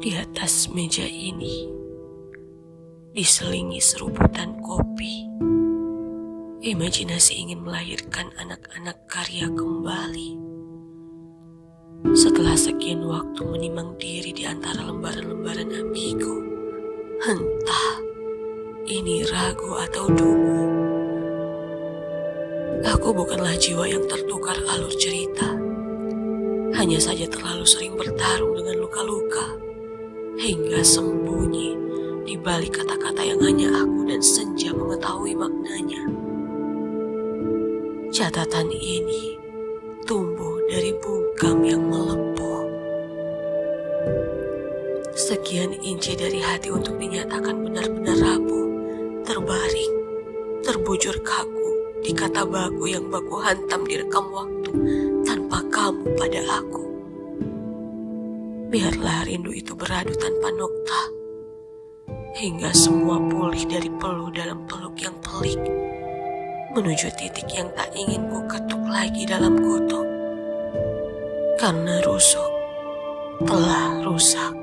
Di atas meja ini diselingi seruputan kopi. Imajinasi ingin melahirkan anak-anak karya kembali. Setelah sekian waktu menimang diri di antara lembaran-lembaran ambigu, entah ini ragu atau dungu. Aku bukanlah jiwa yang tertukar alur cerita. Hanya saja terlalu sering bertarung dengan luka-luka hingga sembunyi di balik kata-kata yang hanya aku dan senja mengetahui maknanya. Catatan ini tumbuh dari bungkam yang melepuh. Sekian inci dari hati untuk dinyatakan benar-benar rapuh, terbaring, terbujur kaku di kata baku yang baku hantam direkam waktu tanpa kamu pada aku. Biarlah rindu itu beradu tanpa nokta, hingga semua pulih dari peluh dalam peluk yang pelik, menuju titik yang tak ingin ku ketuk lagi dalam kutuk. Karena rusuk telah rusak.